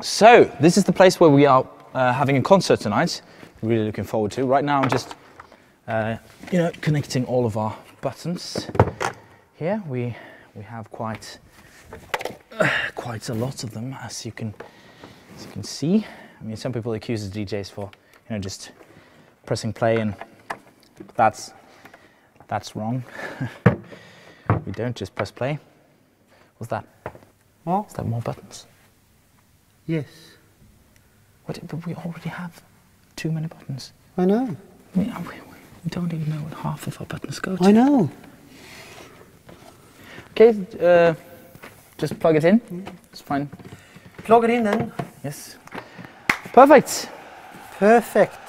So, this is the place where we are uh, having a concert tonight. Really looking forward to. Right now, I'm just, uh, you know, connecting all of our buttons. Here we we have quite quite a lot of them, as you can as you can see. I mean, some people accuse the DJs for, you know, just pressing play, and that's that's wrong. we don't just press play. What's that? What? Is that more buttons? Yes. What, but we already have too many buttons. I know. We, we, we don't even know what half of our buttons go to. I know. Okay, uh, just plug it in. It's fine. Plug it in then. Yes. Perfect. Perfect.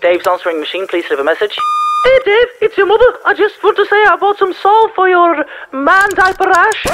Dave's answering machine, please leave a message. Hey Dave, it's your mother. I just want to say I bought some salt for your man diaper rash.